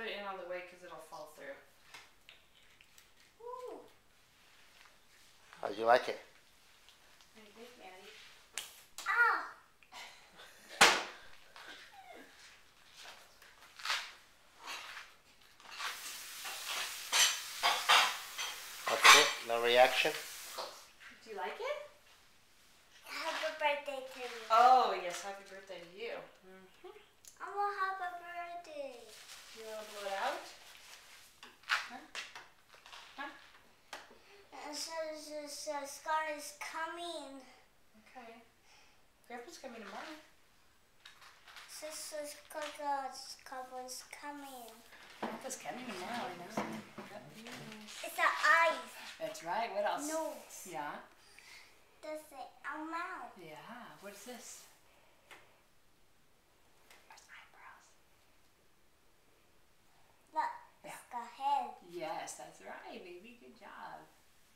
out of the way because it'll fall through. Ooh. How'd you like it? What think, Mattie? Ah. That's it? No reaction? Do you like it? Happy birthday to me. Oh, yes. Happy birthday to you. Mm-hmm. I want happy birthday. You want to blow it out? So, so Scott is coming. Okay. Grandpa's coming tomorrow. So Scott, Scott was coming. Grandpa's coming tomorrow, I know. It's the eyes. That's right. What else? Nose. Yeah. That's our mouth. Yeah. What is this? There's eyebrows. Look. Yeah. It's got head. Yes, that's right, baby. Good job.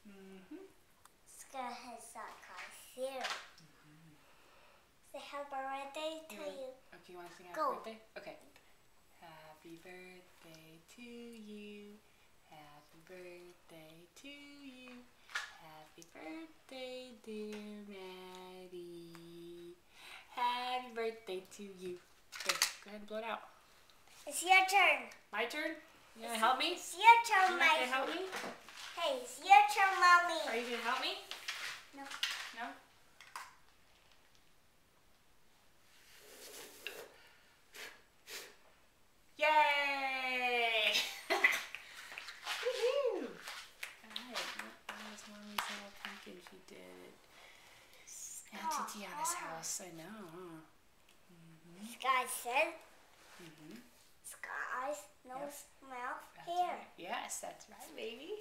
Mm-hmm. Scott has that here. Say happy birthday to You you. Okay, you want to sing happy Go. birthday? Okay. Happy birthday to you. Happy birthday to you. Happy birthday, dear Mattie. Happy birthday to you. Okay, go ahead and blow it out. It's your turn. My turn? You gonna help me? It's your You turn, not gonna my. help me? Hey, it's your turn, Mommy. Are you gonna help me? No. No? Yay! Woohoo! Alright, that was mommy's little pumpkin she did. Auntie Tiana's house, I know. huh? Sky said. Mm-hmm. Sky eyes, nose, mouth, That's hair. right. Yes, that's right, baby.